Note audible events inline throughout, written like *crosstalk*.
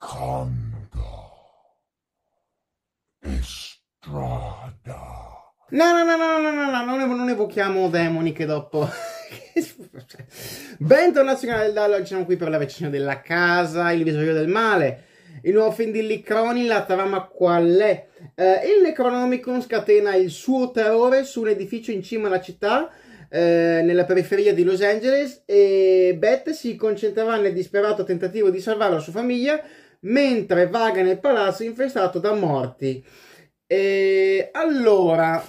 Canta e strada. No, no, no, no, no, no, no, non, non evochiamo demoni che dopo... *laughs* Bentornati sul canale del Dallo, oggi siamo qui per la recensione della casa, il visorio del male. Il nuovo film di Lee Cronin, la trama qual è? Eh, il Necronomicon scatena il suo terrore su un edificio in cima alla città, eh, nella periferia di Los Angeles, e Beth si concentrerà nel disperato tentativo di salvare la sua famiglia, mentre vaga nel palazzo infestato da morti. E allora,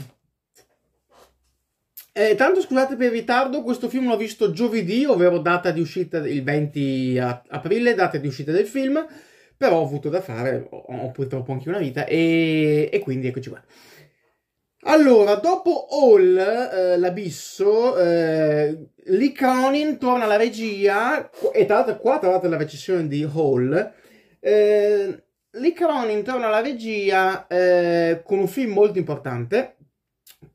eh, tanto scusate per il ritardo, questo film l'ho visto giovedì, ovvero data di uscita il 20 aprile, data di uscita del film, però ho avuto da fare, ho, ho purtroppo anche una vita e, e quindi eccoci qua. Allora, dopo All, eh, l'abisso, eh, Lee Cronin torna alla regia, e tra l'altro qua tra l'altro la recensione di Hall, eh, Lee Cronin torna alla regia eh, con un film molto importante,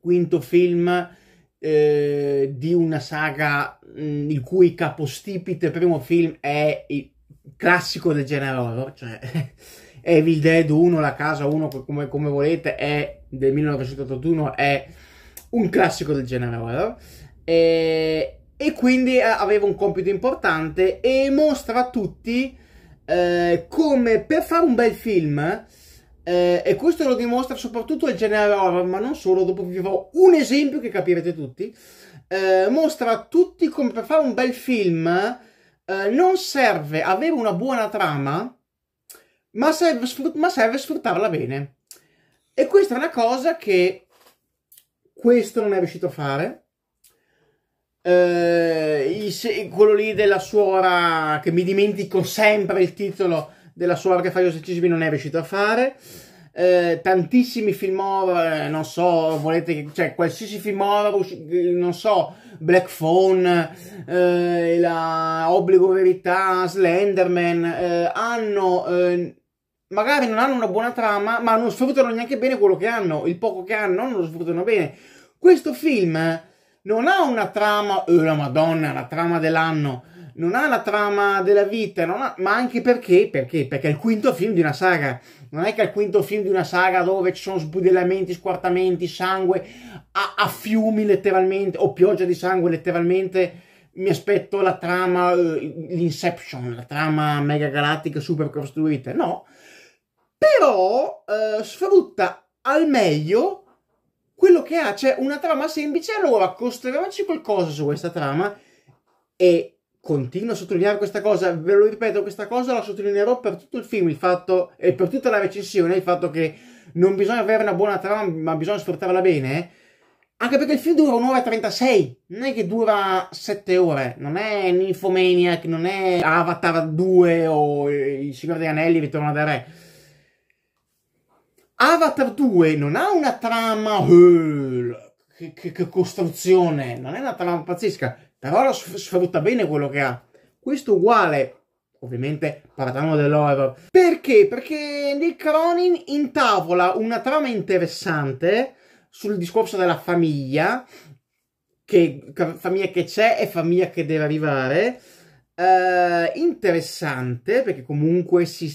quinto film eh, di una saga mh, mm, il cui capostipite primo film è il classico del genere horror, cioè *laughs* Evil Dead 1, La Casa 1, come, come volete, è del 1981, è un classico del genere horror. E, e quindi aveva un compito importante e mostra a tutti eh, come per fare un bel film, eh, e questo lo dimostra soprattutto il genere horror, ma non solo, dopo vi farò un esempio che capirete tutti, eh, mostra a tutti come per fare un bel film eh, non serve avere una buona trama, ma serve, ma serve sfruttarla bene. E questa è una cosa che questo non è riuscito a fare eh, il, quello lì della suora che mi dimentico sempre il titolo della suora che fa gli esorcismi non è riuscito a fare. Eh, tantissimi film horror non so volete cioè qualsiasi film horror non so Black Phone eh, la Obbligo Verità Slenderman eh, hanno eh, magari non hanno una buona trama ma non sfruttano neanche bene quello che hanno il poco che hanno non lo sfruttano bene. Questo film non ha una trama, oh la madonna, la trama dell'anno, non ha la trama della vita, ha, ma anche perché, perché? Perché è il quinto film di una saga. Non è che è il quinto film di una saga dove ci sono sbudellamenti, squartamenti, sangue a, a fiumi letteralmente, o pioggia di sangue letteralmente. Mi aspetto la trama, uh, l'Inception, la trama mega galattica super costruita. No, però uh, sfrutta al meglio quello che ha, c'è una trama semplice, allora costruiamoci qualcosa su questa trama e continuo a sottolineare questa cosa, ve lo ripeto, questa cosa la sottolineerò per tutto il film, il fatto, e per tutta la recensione, il fatto che non bisogna avere una buona trama, ma bisogna sfruttarla bene, anche perché il film dura un'ora e 36, non è che dura 7 ore, non è Nymphomaniac, non è Avatar 2 o Il Signore degli Anelli, Ritorno da Re Avatar 2 non ha una trama uh, che, che, che, costruzione, non è una trama pazzesca, però sfrutta bene quello che ha. Questo uguale, ovviamente parliamo dell'horror. Perché? Perché Nick Cronin intavola una trama interessante sul discorso della famiglia, che famiglia che c'è e famiglia che deve arrivare. Uh, interessante perché comunque si,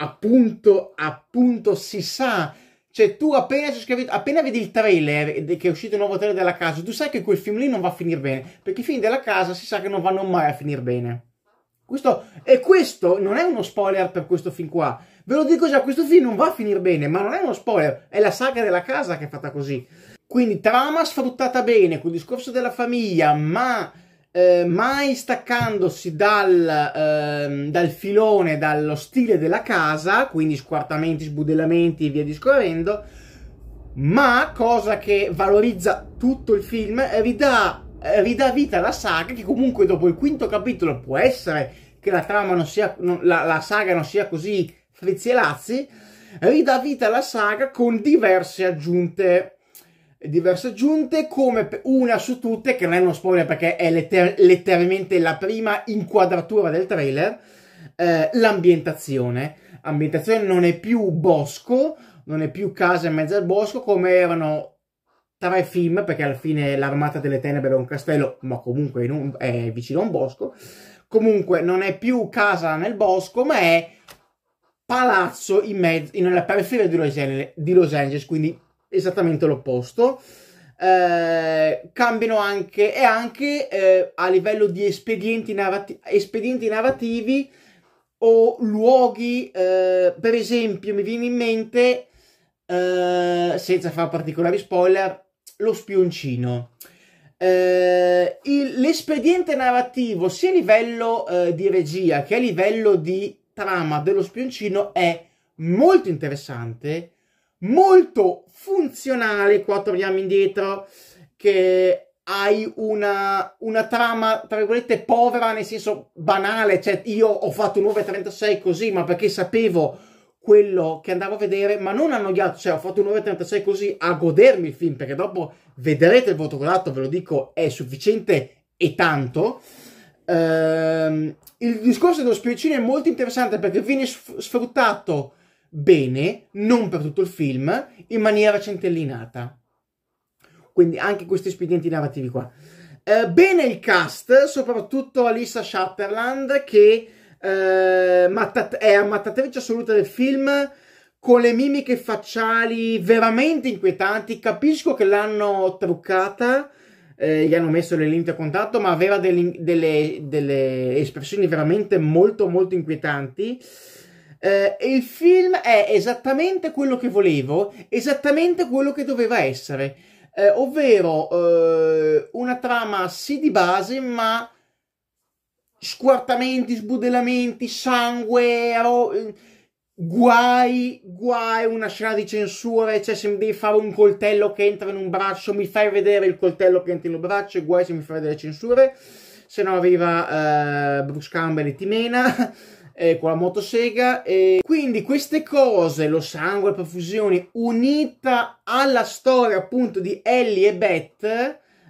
appunto, appunto si sa cioè, tu appena, appena, vedi il trailer che è uscito il nuovo trailer della casa, tu sai che quel film lì non va a finire bene. Perché i film della casa si sa che non vanno mai a finire bene. Questo, e questo non è uno spoiler per questo film qua. Ve lo dico già, questo film non va a finire bene, ma non è uno spoiler. È la saga della casa che è fatta così. Quindi trama sfruttata bene, col discorso della famiglia, ma eh, mai staccandosi dal, eh, dal, filone, dallo stile della casa, quindi squartamenti, sbudellamenti e via discorrendo, ma cosa che valorizza tutto il film, ridà, ridà vita alla saga che comunque dopo il quinto capitolo può essere che la trama non sia, non, la, la saga non sia così frizzi e lazzi, ridà vita alla saga con diverse aggiunte diverse aggiunte, come una su tutte, che non è uno spoiler perché è letter- letteralmente la prima inquadratura del trailer, eh, l'ambientazione. Ambientazione non è più bosco, non è più casa in mezzo al bosco, come erano tre film, perché alla fine l'armata delle tenebre è un castello, ma comunque un, è vicino a un bosco. Comunque non è più casa nel bosco, ma è palazzo in mezzo, nella periferia di Los Angeles, di Los Angeles quindi esattamente l'opposto. Eh, cambiano anche e anche eh, a livello di espedienti, narrati- espedienti narrativi o luoghi, eh, per esempio, mi viene in mente, eh, senza fare particolari spoiler, lo spioncino. Eh, il, l'espediente narrativo, sia a livello eh, di regia che a livello di trama dello spioncino, è molto interessante, molto funzionale. Qua torniamo indietro, che hai una, una, trama, tra virgolette, povera, nel senso banale, cioè io ho fatto un 9.36 così, ma perché sapevo quello che andavo a vedere, ma non annoiato, cioè ho fatto un 9.36 così a godermi il film, perché dopo vedrete il voto dato, ve lo dico, è sufficiente e tanto. Ehm, il discorso dello spioncino è molto interessante perché viene sfruttato bene, non per tutto il film, in maniera centellinata quindi anche questi espedienti narrativi qua. Eh, bene il cast, soprattutto Alissa Shatterland che eh, mattat- è ammattatrice assoluta del film con le mimiche facciali veramente inquietanti. Capisco che l'hanno truccata, eh, gli hanno messo le lenti a contatto, ma aveva delle, delle, delle espressioni veramente molto molto inquietanti. Eh, il film è esattamente quello che volevo, esattamente quello che doveva essere. Eh, ovvero eh, una trama sì di base, ma squartamenti, sbudellamenti, sangue, ro- guai, guai, una scena di censura, cioè se mi devi fare un coltello che entra in un braccio, mi fai vedere il coltello che entra in un braccio, guai se mi fai vedere censure, se no arriva eh, Bruce Campbell e Timena eh, con la motosega. E quindi queste cose, lo sangue, le perfusioni, unita alla storia appunto di Ellie e Beth,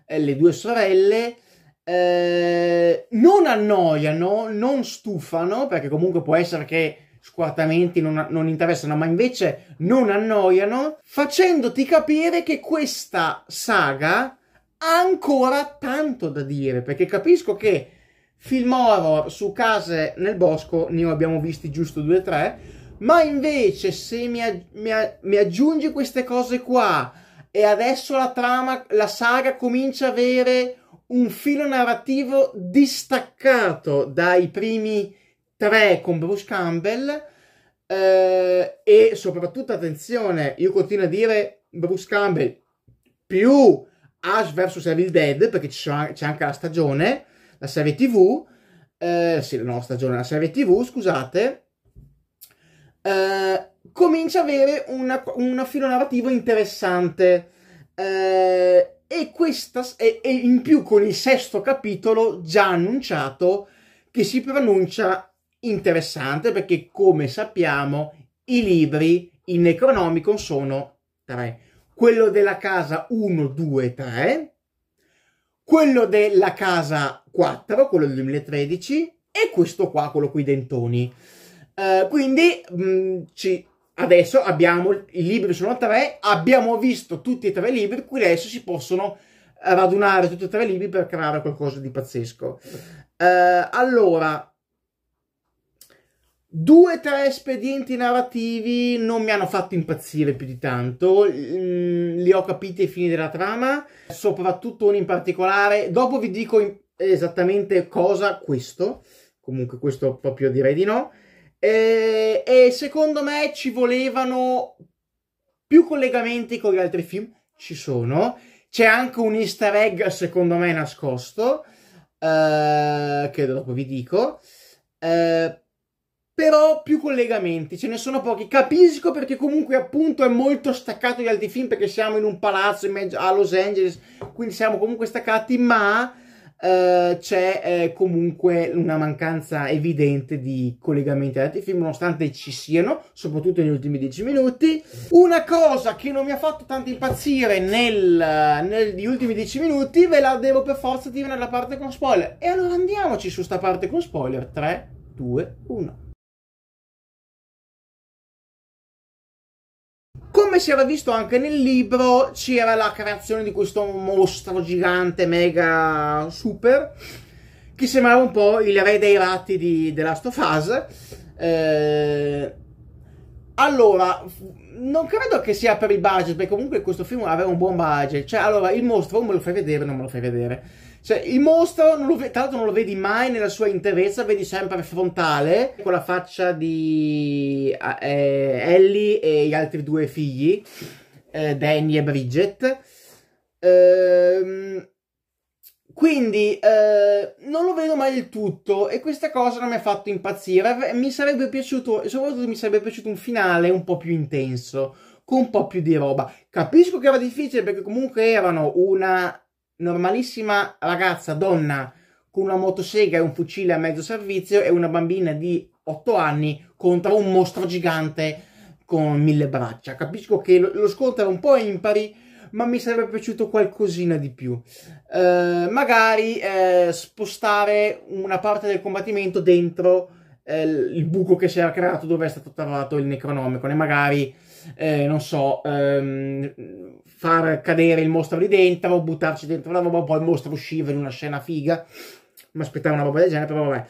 eh, le due sorelle, eh, non annoiano, non stufano, perché comunque può essere che squartamenti non, non, interessano, ma invece non annoiano, facendoti capire che questa saga ha ancora tanto da dire, perché capisco che film horror su case nel bosco ne abbiamo visti giusto due o tre, ma invece se mi, mi, mi aggiungi queste cose qua e adesso la trama, la saga comincia a avere un filo narrativo distaccato dai primi tre con Bruce Campbell eh, e soprattutto attenzione, io continuo a dire Bruce Campbell più Ash vs Evil Dead perché c'è anche la stagione la serie tv, eh, sì, la nuova stagione, la serie tv, scusate, eh, comincia ad avere una, una filo narrativo interessante. Eh, e, questa, e, e in più con il sesto capitolo già annunciato che si pronuncia interessante perché come sappiamo i libri in Necronomicon sono tre quello della casa 1, 2, 3 quello della casa 4, quello del 2013, e questo qua, quello qui dentoni. Uh, quindi mh, mm, ci, adesso abbiamo i libri sono tre, abbiamo visto tutti e tre i libri, qui adesso si possono radunare tutti e tre i libri per creare qualcosa di pazzesco. Uh, allora, Due o tre espedienti narrativi non mi hanno fatto impazzire più di tanto, mm, li ho capiti ai fini della trama, soprattutto uno in particolare. Dopo vi dico esattamente cosa questo, comunque questo proprio direi di no. E, e secondo me ci volevano più collegamenti con gli altri film, ci sono. C'è anche un easter egg secondo me nascosto, eh, che dopo vi dico. Eh, però più collegamenti, ce ne sono pochi. Capisco perché comunque appunto è molto staccato dagli altri film perché siamo in un palazzo in mezzo a Los Angeles, quindi siamo comunque staccati, ma eh, c'è eh, comunque una mancanza evidente di collegamenti agli altri film, nonostante ci siano, soprattutto negli ultimi dieci minuti. Una cosa che non mi ha fatto tanto impazzire negli ultimi dieci minuti, ve la devo per forza dire nella parte con spoiler. E allora andiamoci su sta parte con spoiler. 3, 2, 1. Come si era visto anche nel libro, c'era la creazione di questo mostro gigante, mega super, che sembrava un po' il re dei ratti di The Last of Us. Eh, allora, non credo che sia per il budget, perché comunque questo film aveva un buon budget. Cioè, allora, il mostro me lo fai vedere non me lo fai vedere. Cioè, il mostro, lo, tra l'altro non lo vedi mai nella sua interezza, vedi sempre frontale, con la faccia di eh, Ellie e gli altri due figli, eh, Danny e Bridget. Ehm quindi eh, non lo vedo mai del tutto e questa cosa non mi ha fatto impazzire. Mi sarebbe piaciuto, soprattutto mi sarebbe piaciuto un finale un po' più intenso, con un po' più di roba. Capisco che era difficile perché comunque erano una normalissima ragazza, donna, con una motosega e un fucile a mezzo servizio e una bambina di 8 anni contro un mostro gigante con mille braccia. Capisco che lo, lo scontro era un po' impari ma mi sarebbe piaciuto qualcosina di più. Eh, magari eh, spostare una parte del combattimento dentro eh, il buco che si era creato dove è stato trovato il Necronomicon e magari, eh, non so, ehm, far cadere il mostro lì dentro, buttarci dentro la roba, poi il mostro usciva in una scena figa. Mi aspettavo una roba del genere, però vabbè.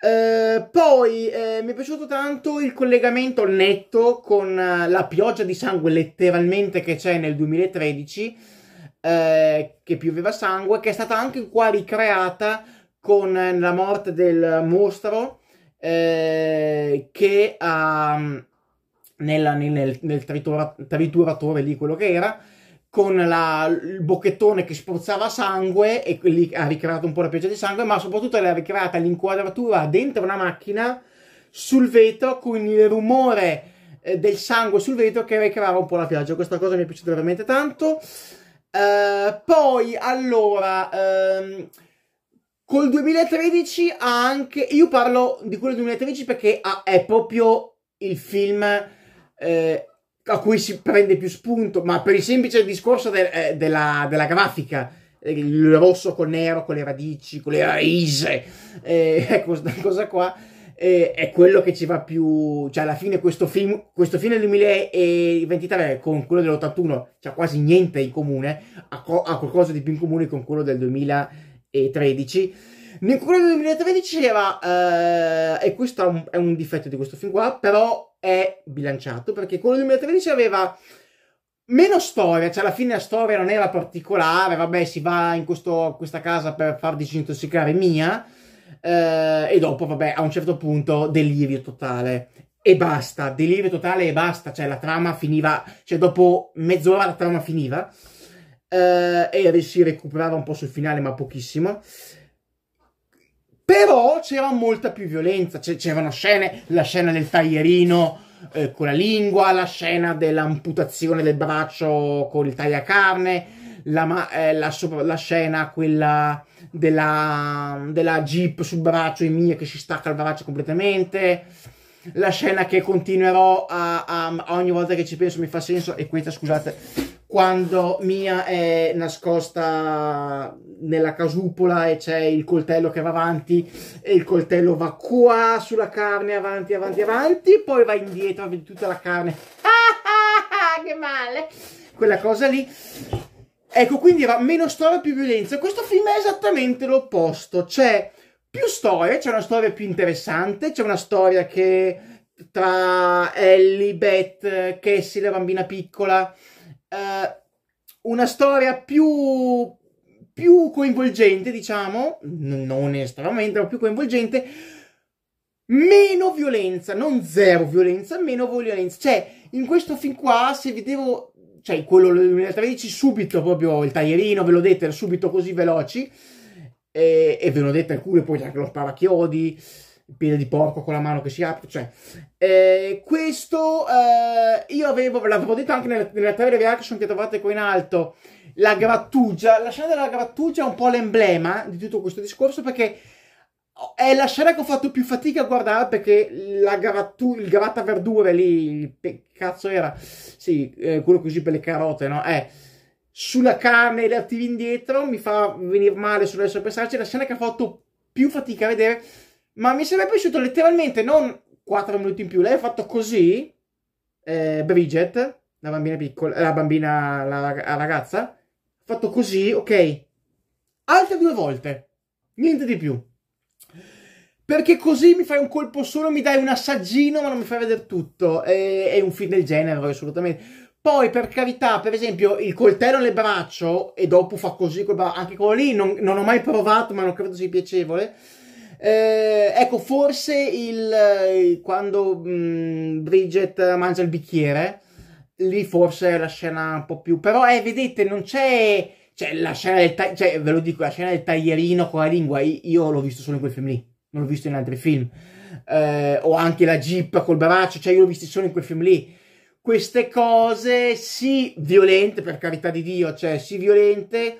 Uh, poi eh, mi è piaciuto tanto il collegamento netto con uh, la pioggia di sangue letteralmente che c'è nel 2013 uh, che pioveva sangue che è stata anche qua ricreata con la morte del mostro che um, nella, nel, nel tritura, trituratore lì quello che era con la, il bocchettone che spruzzava sangue e lì ha ricreato un po' la pioggia di sangue, ma soprattutto l'ha ricreata l'inquadratura dentro una macchina sul vetro con il rumore eh, del sangue sul vetro che ricreava un po' la pioggia. Questa cosa mi è piaciuta veramente tanto. Uh, poi, allora, um, col 2013 ha anche... Io parlo di quello del 2013 perché ha, è proprio il film... Eh, a cui si prende più spunto, ma per il semplice discorso de, eh, della, della, grafica, il rosso con nero, con le radici, con le raise, eh, *laughs* ecco, questa cosa qua eh, è quello che ci va più, cioè alla fine questo film, questo film del 2023 con quello dell'81 c'ha quasi niente in comune, ha, ha qualcosa di più in comune con quello del 2013. Nel quello del 2013 era, eh, e questo è un, è un difetto di questo film qua, però è bilanciato perché quello del 2013 aveva meno storia, cioè alla fine la storia non era particolare, vabbè si va in questo, questa casa per far disintossicare Mia eh, e dopo vabbè a un certo punto delirio totale. E basta, delirio totale e basta, cioè la trama finiva, cioè dopo mezz'ora la trama finiva eh, e si recuperava un po' sul finale ma pochissimo però c'era molta più violenza, c'erano scene, la scena del taglierino eh, con la lingua, la scena dell'amputazione del braccio con il tagliacarne, la, eh, la, la scena quella della, della jeep sul braccio e mia che si stacca il braccio completamente, la scena che continuerò a, a, a ogni volta che ci penso mi fa senso e questa scusate quando Mia è nascosta nella casupola e c'è il coltello che va avanti e il coltello va qua sulla carne avanti avanti avanti poi va indietro vedi tutta la carne. *laughs* Che male. Quella cosa lì. Ecco quindi era meno storia più violenza. Questo film è esattamente l'opposto. C'è più storia c'è una storia più interessante c'è una storia che tra Ellie, Beth, Cassie la bambina piccola eh, una storia più, più coinvolgente, diciamo, non estremamente, ma più coinvolgente, meno violenza, non zero violenza, meno violenza. Cioè, in questo film qua, se vedevo, cioè, quello del 2013, subito proprio il taglierino, ve l'ho detto, subito così veloci, e, e ve l'ho detto alcune, poi anche lo sparachiodi, il piede di porco con la mano che si apre, cioè, eh, questo eh, io avevo, l'avevo detto anche nella, nella trailer reaction che trovate qua in alto, la grattugia, la scena della grattugia è un po' l'emblema di tutto questo discorso perché è la scena che ho fatto più fatica a guardare perché la grattu- il gratta verdure lì, che cazzo era? Sì, eh, quello così per le carote, no? Eh, sulla carne e le attivi indietro mi fa venire male sull'adesso pensarci, la scena che ho fatto più fatica a vedere ma mi sarebbe piaciuto letteralmente non 4 minuti in più. Lei ha fatto così, eh, Bridget, la bambina piccola, la bambina, la, la ragazza, ha fatto così, ok, altre due volte, niente di più. perché così mi fai un colpo solo, mi dai un assaggino, ma non mi fai vedere tutto. È, è un film del genere, assolutamente. Poi, per carità, per esempio, il coltello nel braccio e dopo fa così, anche quello lì non, non ho mai provato, ma non credo sia piacevole. Eh, ecco, forse il, quando mh, mm, Bridget mangia il bicchiere, lì forse è la scena un po' più... Però, eh, vedete, non c'è... Cioè, la scena del... Ta- cioè, ve lo dico, la scena del taglierino con la lingua, io l'ho visto solo in quel film lì, non l'ho visto in altri film. Eh, o anche la jeep col braccio, cioè io l'ho visto solo in quel film lì. Queste cose, sì, violente, per carità di Dio, cioè, sì, violente,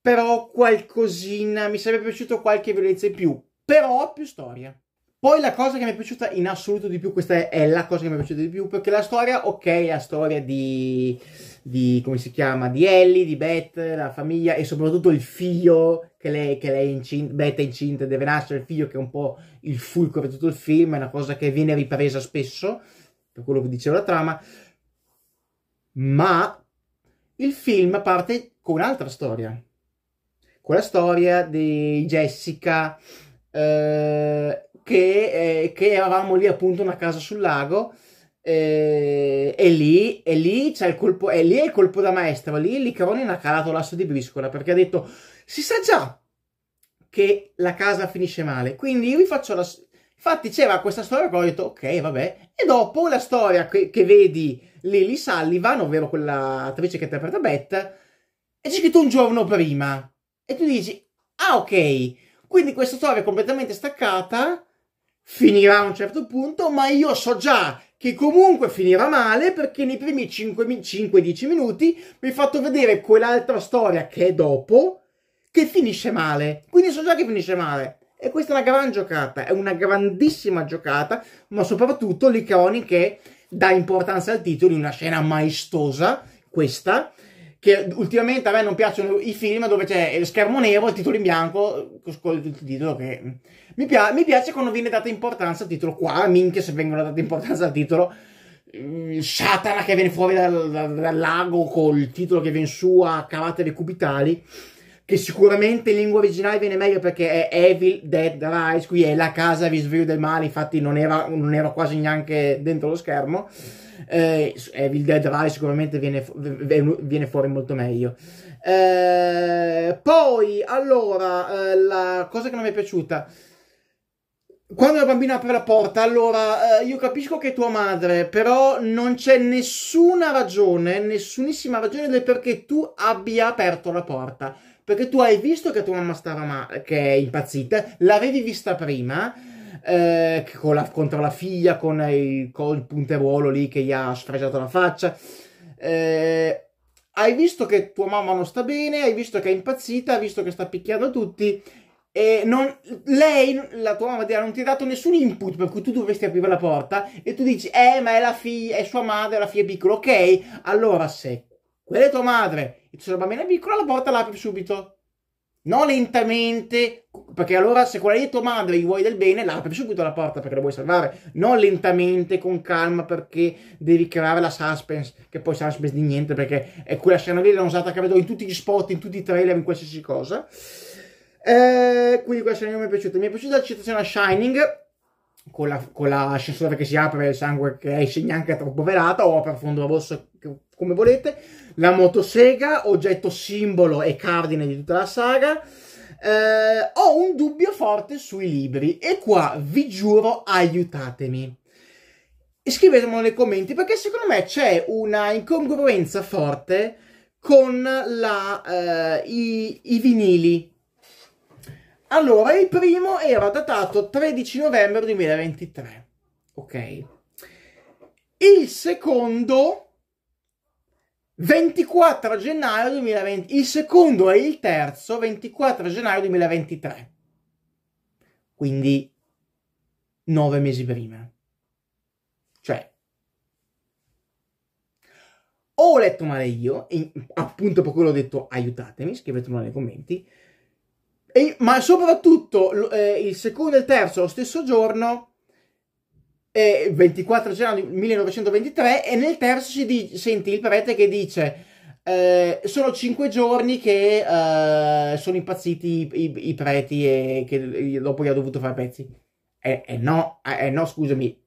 però qualcosina, mi sarebbe piaciuto qualche violenza in più però più storia. Poi la cosa che mi è piaciuta in assoluto di più, questa è la cosa che mi è piaciuta di più, perché la storia, ok, la storia di, di come si chiama, di Ellie, di Beth, la famiglia e soprattutto il figlio che lei, che lei è incinta, Beth è incinta, deve nascere il figlio che è un po' il fulcro per tutto il film, è una cosa che viene ripresa spesso, per quello che diceva la trama, ma il film parte con un'altra storia, con la storia di Jessica eh, che, eh, che, eravamo lì appunto una casa sul lago eh, e lì, e lì c'è il colpo, e lì è il colpo da maestro, lì Licaronin ha calato l'asso di briscola perché ha detto si sa già che la casa finisce male, quindi io vi faccio la... Infatti c'era questa storia che ho detto ok vabbè. E dopo la storia che, che vedi Lily Sullivan, ovvero quella attrice che interpreta Beth, è scritto un giorno prima e tu dici ah ok quindi questa storia completamente staccata, finirà a un certo punto, ma io so già che comunque finirà male perché nei primi 5-10 minuti mi hai fatto vedere quell'altra storia che è dopo che finisce male. Quindi so già che finisce male. E questa è una gran giocata, è una grandissima giocata, ma soprattutto l'Icroni che dà importanza al titolo in una scena maestosa, questa, che ultimamente a me non piacciono i film dove c'è lo schermo nero e il titolo in bianco con il titolo che mi, pia- mi, piace quando viene data importanza al titolo qua minchia se vengono date importanza al titolo. Satana che viene fuori dal, dal, dal lago col titolo che viene su a caratteri cubitali che sicuramente in lingua originale viene meglio perché è Evil Dead Rise qui è la casa risveglio del male infatti non era, non era quasi neanche dentro lo schermo eh, Evil Dead Rise sicuramente viene, viene fuori molto meglio. Eh, poi, allora, eh, la cosa che non mi è piaciuta. Quando la bambina apre la porta, allora eh, io capisco che è tua madre, però non c'è nessuna ragione, nessunissima ragione del perché tu abbia aperto la porta. Perché tu hai visto che tua mamma stava male, che è impazzita, l'avevi vista prima, eh, la, contro la figlia con il, con il punteruolo lì che gli ha sfregiato la faccia. Eh, hai visto che tua mamma non sta bene, hai visto che è impazzita, hai visto che sta picchiando tutti e non, lei, la tua mamma, non ti ha dato nessun input per cui tu dovresti aprire la porta e tu dici, eh, ma è la figlia, è sua madre, la figlia piccola, ok? Allora se quella è tua madre. E sei la bambina piccola, la porta la apri subito. Non lentamente, perché allora se quella di tua madre gli vuoi del bene, la apri subito la porta perché la vuoi salvare, non lentamente, con calma, perché devi creare la suspense, che poi suspense di niente, perché è quella scena lì l'hanno usata, credo, in tutti gli spot, in tutti i trailer, in qualsiasi cosa. Eh, quindi quella scena non mi è piaciuta. Mi è piaciuta la citazione a Shining, con, la, con l'ascensore che si apre il sangue che esce neanche troppo velato, o per fondo rosso, come volete la motosega, oggetto simbolo e cardine di tutta la saga. Eh, ho un dubbio forte sui libri e qua vi giuro aiutatemi. Scrivetemelo nei commenti perché secondo me c'è una incongruenza forte con la, eh, i, i vinili. Allora, il primo era datato 13 novembre 2023. Ok. Il secondo 24 gennaio 2020, il secondo e il terzo 24 gennaio 2023. Quindi 9 mesi prima. Cioè, ho letto male io, e appunto per quello ho detto aiutatemi, scrivetemelo nei commenti, e, ma soprattutto eh, il secondo e il terzo lo stesso giorno eh, 24 gennaio 1923 e nel terzo si di- senti il prete che dice eh, sono cinque giorni che eh, sono impazziti i, i, i, preti e che dopo gli ha dovuto fare pezzi. Eh no, no, scusami.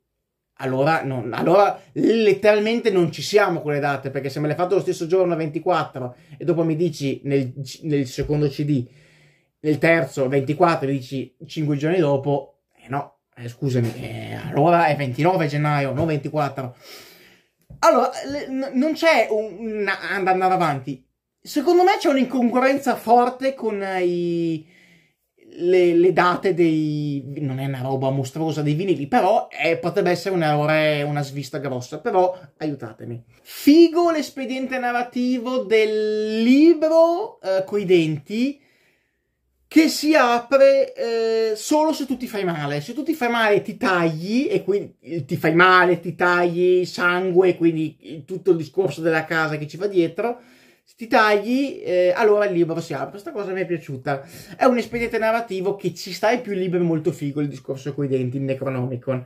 Allora, non, allora, letteralmente non ci siamo con le date, perché se me l'hai fatto lo stesso giorno 24 e dopo mi dici nel, nel secondo CD, nel terzo 24 mi dici 5 giorni dopo, eh no, eh, scusami, eh, allora è 29 gennaio, non 24. Allora, le, non c'è un, un andare avanti. Secondo me c'è un'incongruenza forte con i le, le, date dei... non è una roba mostruosa dei vinili, però è, potrebbe essere un errore, una svista grossa, però aiutatemi. Figo l'espediente narrativo del libro eh, coi denti che si apre eh, solo se tu ti fai male. Se tu ti fai male ti tagli e quindi ti fai male, ti tagli sangue, quindi tutto il discorso della casa che ci va dietro ti tagli, eh, allora il libro si apre. Questa cosa mi è piaciuta. È un espediente narrativo che ci sta e più libro è molto figo il discorso coi denti in Necronomicon.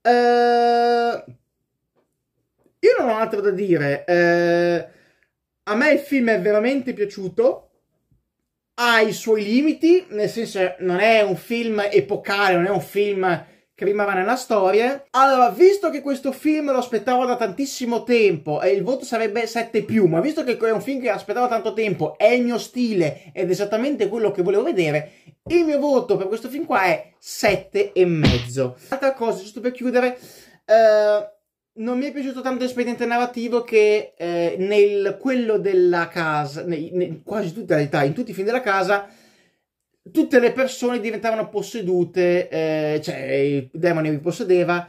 Uh, io non ho altro da dire. Uh, a me il film è veramente piaciuto. Ha i suoi limiti, nel senso non è un film epocale, non è un film che rimane nella storia. Allora, visto che questo film lo aspettavo da tantissimo tempo e il voto sarebbe 7 più, ma visto che è un film che aspettavo tanto tempo, è il mio stile ed è esattamente quello che volevo vedere, il mio voto per questo film qua è 7 e mezzo. Altra cosa, giusto per chiudere, eh, non mi è piaciuto tanto l'espediente narrativo che eh, nel quello della casa, nei, nei, quasi tutte le realtà, in tutti i film della casa, tutte le persone diventavano possedute, eh, cioè il demone vi possedeva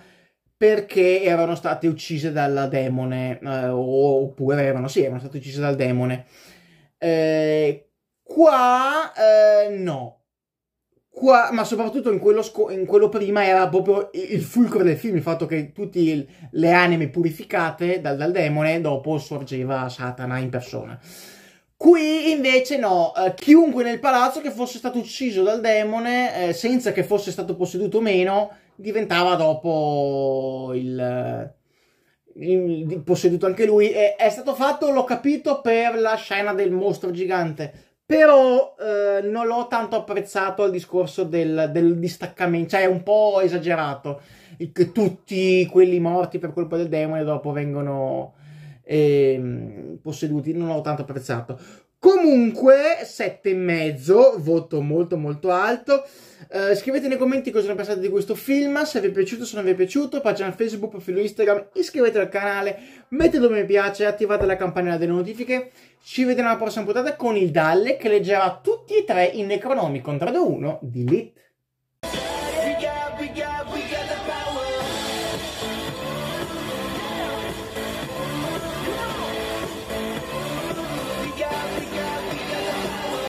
perché erano state uccise dalla demone, eh, oppure erano, sì, erano state uccise dal demone. Eh, qua eh, no. Qua, ma soprattutto in quello, sco- in quello, prima era proprio il fulcro del film, il fatto che tutte le anime purificate dal, dal demone dopo sorgeva Satana in persona. Qui invece no, eh, chiunque nel palazzo che fosse stato ucciso dal demone, eh, senza che fosse stato posseduto o meno, diventava dopo il, il, il posseduto anche lui. E è stato fatto, l'ho capito, per la scena del mostro gigante. Però eh, non l'ho tanto apprezzato al discorso del, del distaccamento, cioè è un po' esagerato che tutti quelli morti per colpa del demone dopo vengono eh, posseduti, non l'ho tanto apprezzato. Comunque, sette e mezzo, voto molto molto alto. Uh, scrivete nei commenti cosa ne pensate di questo film, se vi è piaciuto, se non vi è piaciuto, pagina Facebook, profilo Instagram, iscrivetevi al canale, mettete un mi piace, attivate la campanella delle notifiche. Ci vediamo alla prossima puntata con il Dalle che leggerà tutti e tre in Necronomicon 3 2 1 di Lit.